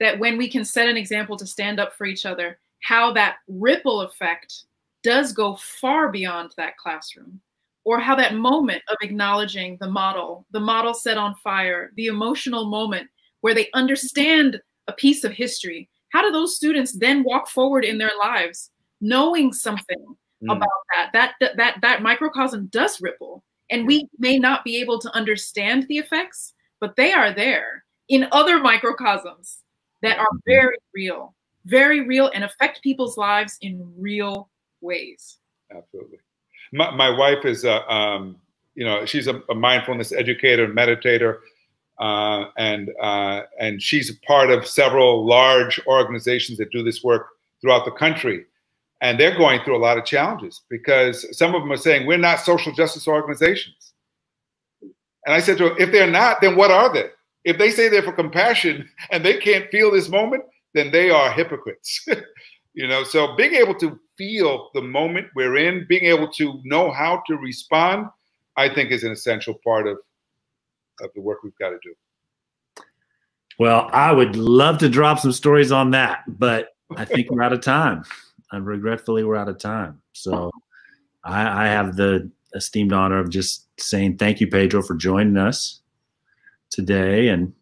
that when we can set an example to stand up for each other, how that ripple effect does go far beyond that classroom, or how that moment of acknowledging the model, the model set on fire, the emotional moment where they understand a piece of history, how do those students then walk forward in their lives knowing something mm. about that? That, that that that microcosm does ripple. And we may not be able to understand the effects, but they are there in other microcosms that are very real, very real, and affect people's lives in real ways. Absolutely. My, my wife is a, um, you know, she's a, a mindfulness educator and meditator, uh, and uh, and she's a part of several large organizations that do this work throughout the country, and they're going through a lot of challenges because some of them are saying we're not social justice organizations. And I said to her, if they're not, then what are they? If they say they're for compassion [laughs] and they can't feel this moment, then they are hypocrites. [laughs] you know, so being able to feel the moment we're in, being able to know how to respond, I think is an essential part of of the work we've got to do. Well, I would love to drop some stories on that, but I think we're out of time. [laughs] And regretfully, we're out of time. So I, I have the esteemed honor of just saying thank you, Pedro, for joining us today and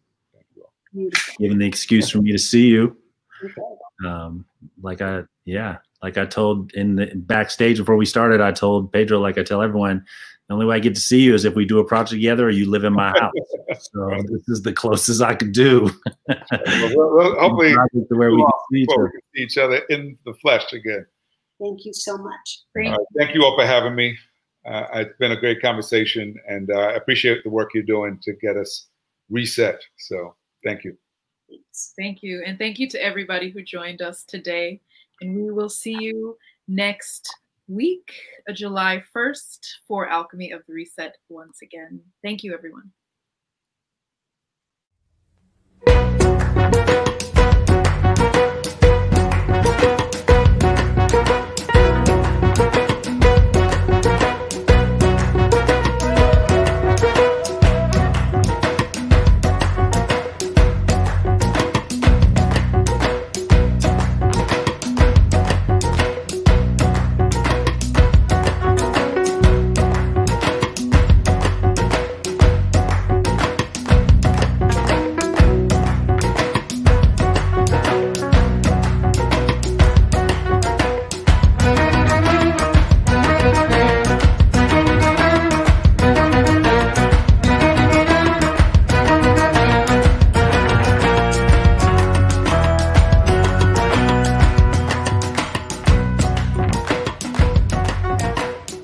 giving the excuse for me to see you. Um, like I, yeah, like I told in the backstage before we started, I told Pedro, like I tell everyone, the only way I get to see you is if we do a project together or you live in my [laughs] house. so this is the closest I could do. well, well, [laughs] hopefully, where we can see each, we can see each other in the flesh again. Thank you so much. Thank, thank you all for having me. Uh, it's been a great conversation, and uh, I appreciate the work you're doing to get us reset. So thank you. Thank you. And thank you to everybody who joined us today. And we will see you next week, July 1st, for Alchemy of the Reset once again. Thank you, everyone.